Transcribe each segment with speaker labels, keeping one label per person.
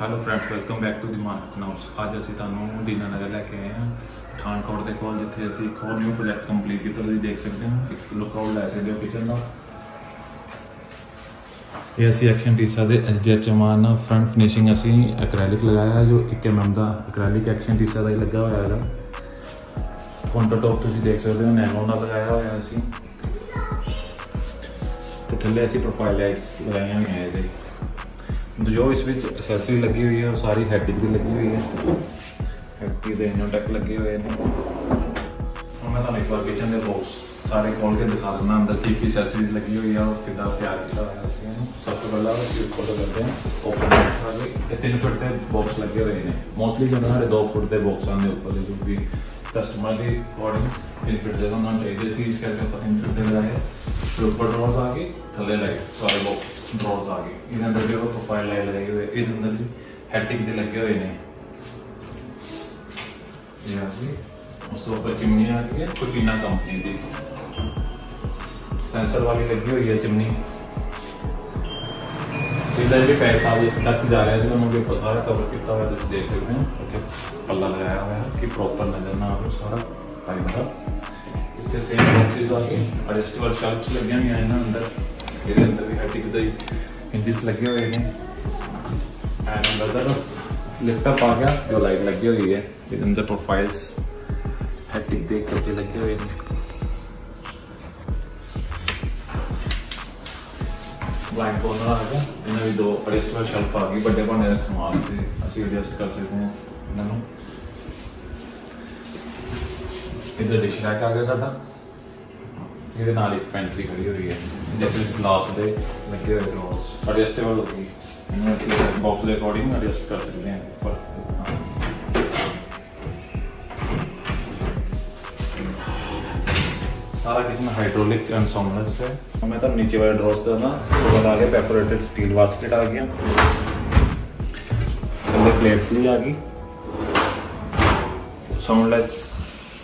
Speaker 1: hello friends welcome back to the market news ਅੱਜ ਅਸੀਂ ਤੁਹਾਨੂੰ ਦੀਨਾ ਨਗਰ ਲੈ ਕੇ ਆਏ ਹਾਂ ਪਠਾਨਕੋਟ ਦੇ ਕੋਲ ਜਿੱਥੇ ਅਸੀਂ ਇੱਕ ਹੋਰ ਨਿਊ ਪ੍ਰੋਜੈਕਟ ਕੰਪਲੀਟ ਕੀਤਾ ਤੁਸੀਂ ਦੇਖ ਸਕਦੇ ਹੋ ਇੱਕ ਲੁੱਕ ਆਊਟ ਲੈ ਸਕਦੇ ਹੋ ਕਿਚਨ ਦਾ ਇਹ ਅਸੀਂ ਐਕਸ਼ਨ ਟੀਸਾ ਦੇ ਐਚ ਮਾਨ ਫਰੰਟ ਫਿਨਿਸ਼ਿੰਗ ਅਸੀਂ ਐਕ੍ਰੈਲਿਕ ਲਗਾਇਆ ਹੈ ਜੋ 1 mm ਦਾ ਐਕ੍ਰੈਲਿਕ ਐਕਸ਼ਨ ਟੀਸਾ ਦਾ ਹੀ ਲੱਗਾ ਹੋਇਆ ਹੈਗਾ ਕਾਊਂਟਰ ਟੌਪ ਤੁਸੀਂ ਦੇਖ ਸਕਦੇ ਹੋ ਨੈਨੋ ਨਾਲ ਲਗਾਇਆ ਹੋਇਆ ਅਸੀਂ। ਤੇ ਥੱਲੇ ਅਸੀਂ ਪ੍ਰੋਫਾਈਲ ਲਾਈਟਸ ਲਗਾਈਆਂ ਹੋਈਆਂ ਇਹਦੇ। ਜੋ ਇਸ ਵਿੱਚ ਅਸੈਸਰੀ ਲੱਗੀ ਹੋਈ ਹੈ ਉਹ ਸਾਰੀ ਹੈਡਿਕ ਦੀ ਲੱਗੀ ਹੋਈ ਹੈ ਹੈਡਿਕ ਦੇ ਇਨੋਟੈਕ ਲੱਗੇ ਹੋਏ ਨੇ। ਹੁਣ ਮੈਂ ਤੁਹਾਨੂੰ ਇੱਕ ਵਾਰ ਕਿਚਨ ਦੇ ਬਾਕਸ ਸਾਰੇ ਖੋਲ ਕੇ ਦਿਖਾ ਦਿੰਦਾ ਅੰਦਰ ਕੀ ਕੀ ਅਸੈਸਰੀ ਲੱਗੀ ਹੋਈ ਹੈ ਔਰ ਕਿੱਦਾਂ ਤਿਆਰ ਕੀਤਾ ਹੋਇਆ ਅਸੀਂ ਇਹਨੂੰ ਸਭ ਤੋਂ ਪਹਿਲਾਂ ਅਸੀਂ ਉੱਪਰ ਤੋਂ ਕਰਦੇ ਹਾਂ ਓਪਨ ਕਰਕੇ ਇਹ 3 ਫੁੱਟ ਦੇ ਬਾਕਸ ਲੱਗੇ ਹੋਏ ਨੇ ਮੋਸਟਲੀ ਜੋ ਸਾਡੇ 2 ਫੁੱਟ ਦੇ ਬਾਕਸ ਆਉਂਦੇ ਉੱਪਰ ਦੇ ਜੋ ਵੀ ਕਸਟਮਰ ਦੀ ਅਕੋਰਡਿੰਗ 3 ਫੁੱਟ ਦੇ ਉਹਨਾਂ ਚਾਹੀਦੇ ਸੀ ਇਸ ਕਰਕੇ ਆਪਾਂ 3 ਫੁੱਟ ਦੇ ਲਗਾਏ ਫਿਰ ਉੱਪਰ ਡਰੋਰਸ ਆ ਗਏ ਥੱਲੇ ਲਾਈਟ ਸਾਰੇ ਬਾਕਸ ਡਰੋਰਸ ਆ ਗਏ ਇਹਦੇ ਅੰਦਰ ਵੀ ਉਹ ਪ੍ਰੋਫਾਈਲ ਲਾਈਟ ਲਗਾਈ ਹੋਈ ਹੈ ਇਹਦੇ ਅੰਦਰ ਵੀ ਹੈਡਿਕ ਦੇ ਲੱਗੇ ਹੋਏ ਨੇ ਇਹ ਆ ਗਈ ਉਸ ਤੋਂ ਉੱਪਰ ਚਿਮਨੀ ਆ ਗਈ ਹੈ ਕੁਚੀਨਾ ਕੰਪਨੀ ਦੀ ਸੈਂਸਰ ਵਾਲੀ ਲੱਗੀ ਹੋਈ ਹੈ ਚਿਮਨੀ ਇਹਦਾ ਵੀ ਪੈਪ ਆ ਤੱਕ ਜਾ ਰਿਹਾ ਜਿਹਨੂੰ ਵੀ ਆਪਾਂ ਸਾਰਾ ਕਵਰ ਕੀਤਾ ਹੋਇਆ ਤੁਸੀਂ ਦੇਖ ਸਕਦੇ ਹੋ ਇੱਥੇ ਪੱਲਾ ਲਗਾਇਆ ਹੋਇਆ ਹੈ ਕਿ ਪ੍ਰੋਪਰ ਨਜ਼ਰ ਨਾ ਆਵੇ ਸਾਰਾ ਪਾਈਪ ਦਾ ਇੱਥੇ ਸੇਮ ਬਾਕਸਿਸ ਆ ਕੇ ਐਡਜਸਟੇਬਲ ਸ਼ੈਲਫਸ ਲੱਗੀਆਂ ਹੋਈਆਂ ਇਹਨਾਂ ਅੰਦਰ ਇਹਦੇ ਅੰਦਰ ਵੀ ਹੈਟਿਕ ਦੇ ਇੰਜਿਸ ਲੱਗੇ ਹੋਏ ਨੇ ਐਂਡ ਅੰਦਰ ਲਿਫਟ ਅਪ ਆ ਗਿਆ ਜੋ ਲਾਈਟ ਲੱਗੀ ਹੋਈ ਹੈ ਇਹਦੇ ਅੰਦਰ ਪ੍ਰੋਫਾਈਲਸ ਹੈਟਿਕ ਦੇ ਕੱਟੇ ਲੱਗੇ ਹੋਏ ਨੇ ਬਲਾਈਂਡ ਕੋਰਨਰ ਆ ਗਿਆ ਇਹਨਾਂ ਵੀ ਦੋ ਐਡਜਸਟੇਬਲ ਸ਼ੈਲਫ ਆ ਗਈ ਵੱਡੇ ਭਾਂਡੇ ਰੱਖਣ ਵਾਸਤੇ ਅਸੀਂ ਐਡਜਸਟ ਕਰ ਸਕਦੇ ਹਾਂ ਇਹਨਾਂ ਨੂੰ। ਇਹਦਾ ਡਿਸ਼ ਰੈਕ ਆ ਗਿਆ ਸਾਡਾ। ਇਹਦੇ ਨਾਲ ਇੱਕ ਪੈਂਟਰੀ ਖੜੀ ਹੋਈ ਹੈ, ਜਿਸ ਵਿੱਚ ਗਲਾਸ ਦੇ ਲੱਗੇ ਹੋਏ ਡਰੋਰਸ ਐਡਜਸਟੇਬਲ ਹੋ ਗਈ। ਇਹਨੂੰ ਅਸੀਂ ਬਾਕਸ ਦੇ ਅਕੋਰਡਿੰਗ ਐਡਜਸਟ ਕਰ ਸਕਦੇ ਹਾਂ। सारा किचन हाइड्रोलिक एंड सोमलेस है हमें तो नीचे वाले ड्रॉस था ना तो बना के पेपोरेटेड स्टील बास्केट आ गया पहले प्लेट्स ली आ गई। साउंडलेस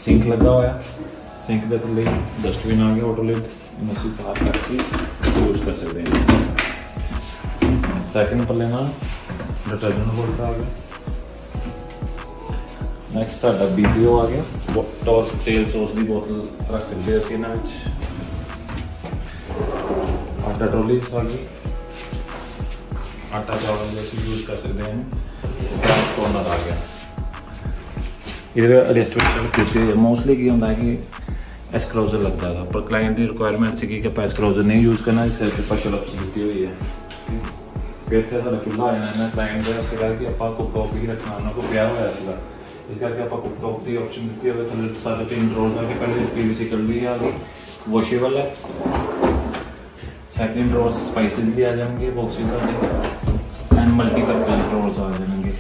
Speaker 1: सिंक लगा हुआ सिंक के थले डस्टबिन आ गया ऑटोलेट उसी बाहर करके यूज़ कर सकते हैं। सेकंड पर लेना डिटर्जेंट बोर्ड आ गया। ਨੈਕਸਟ ਸਾਡਾ ਬੀਪੀਓ ਆ ਗਿਆ ਟੌਸ ਤੇਲ ਸੌਸ ਦੀ ਬੋਤਲ ਰੱਖ ਸਕਦੇ ਅਸੀਂ ਇਹਨਾਂ ਵਿੱਚ ਆਟਾ ਟੋਲੀ ਆ ਗਈ ਆਟਾ ਚਾਵਲ ਵੀ ਅਸੀਂ ਯੂਜ਼ ਕਰ ਸਕਦੇ ਹਾਂ ਗੈਸ ਕੋਰਨਰ ਆ ਗਿਆ ਇਹਦੇ ਰੈਸਟੋਰੇਸ਼ਨ ਕਿਸੇ ਮੋਸਟਲੀ ਕੀ ਹੁੰਦਾ ਹੈ ਕਿ ਐਸਕਲੋਜ਼ਰ ਲੱਗਦਾ ਹੈ ਪਰ ਕਲਾਇੰਟ ਦੀ ਰਿਕੁਆਇਰਮੈਂਟ ਸੀ ਕਿ ਆਪਾਂ ਐਸਕਲੋਜ਼ਰ ਨਹੀਂ ਯੂਜ਼ ਕਰਨਾ ਇਸ ਕਰਕੇ ਸਪੈਸ਼ਲ ਆਪਸ਼ਨ ਦਿੱਤੀ ਹੋਈ ਹੈ ਫਿਰ ਤੇ ਸਾਡਾ ਚੁੱਲ੍ਹਾ ਆਇਆ ਨਾ ਕਲਾਇੰਟ ਦਾ ਸੀਗਾ ਕਿ ਆਪਾਂ ਕੁੱਕ ਆਫ ਹੀ ਰੱਖਣਾ ਉਹਨਾਂ ਕੋਲ ਪਿਆ ਹੋਇਆ ਸੀਗਾ इसका क्या आपको दी ऑप्शन दिखती है तो सारे तीन ड्रॉ करके पहले पीवीसी कर ली आ गई वॉशेबल है। सेकंड ड्रॉ स्पाइसेस भी आ जाएँगे बॉक्सेस आ जाएँगे एंड मल्टीपर्पज ड्रॉज आ जाएँगे।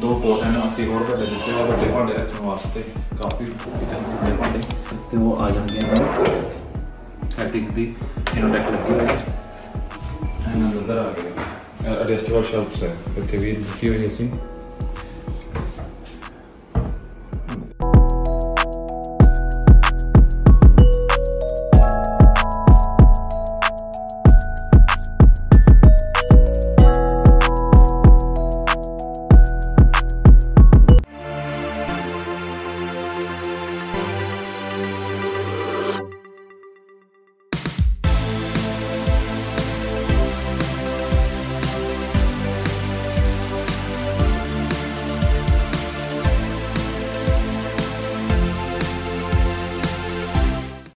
Speaker 1: दो पॉट हैं असी और बड़े जितने बड़े भांडे रखने वास्ते, काफ़ी किचन से बड़े भांडे। तो वो आ जाएँगे एथिक्स दी इनोटेक लगी हुई है एंड अंदर आ गए अरेस्ट वर्कशॉप्स है। इतने भी दी हुई असी